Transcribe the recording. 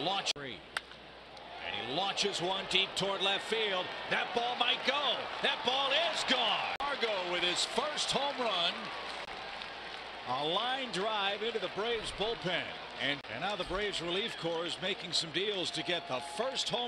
launch three. And he launches one deep toward left field. That ball might go. That ball is gone. Camargo with his first home run. A line drive into the Braves bullpen. And, and now the Braves relief corps is making some deals to get the first home